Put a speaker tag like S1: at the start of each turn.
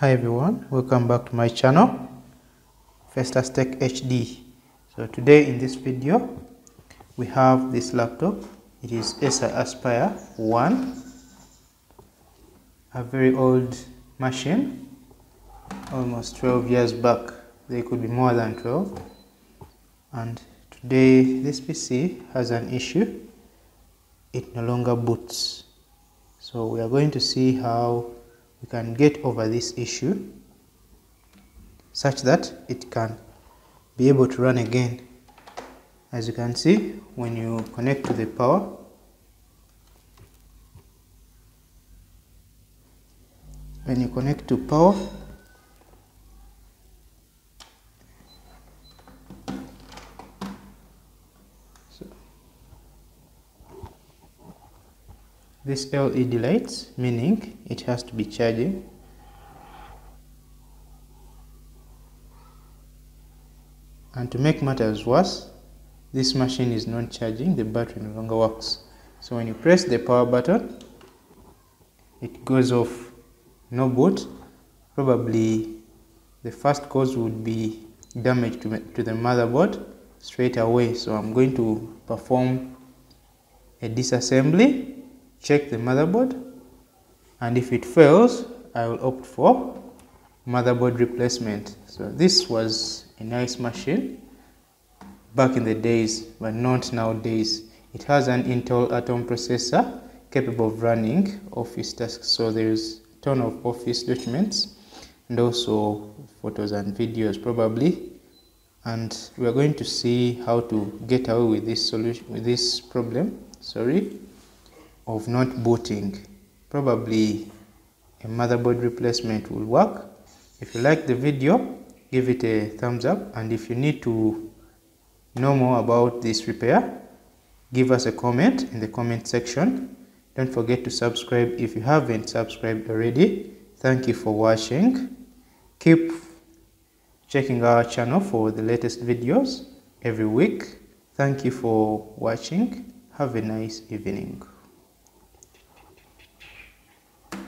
S1: Hi everyone, welcome back to my channel Phestus Tech HD. So today in this video we have this laptop. It is Acer Aspire 1, a very old machine, almost 12 years back. They could be more than 12. And today this PC has an issue. It no longer boots. So we are going to see how we can get over this issue such that it can be able to run again. As you can see when you connect to the power when you connect to power this LED lights meaning it has to be charging and to make matters worse this machine is not charging the battery no longer works. So when you press the power button it goes off. No boot probably the first cause would be damage to, to the motherboard straight away. So i'm going to perform a disassembly check the motherboard and if it fails i will opt for motherboard replacement. So this was a nice machine back in the days but not nowadays. It has an intel atom processor capable of running office tasks. So there's a ton of office documents and also photos and videos probably. And we are going to see how to get away with this solution with this problem. Sorry of not booting. Probably a motherboard replacement will work. If you like the video give it a thumbs up. And if you need to know more about this repair give us a comment in the comment section. Don't forget to subscribe if you haven't subscribed already. Thank you for watching. Keep checking our channel for the latest videos every week. Thank you for watching. Have a nice evening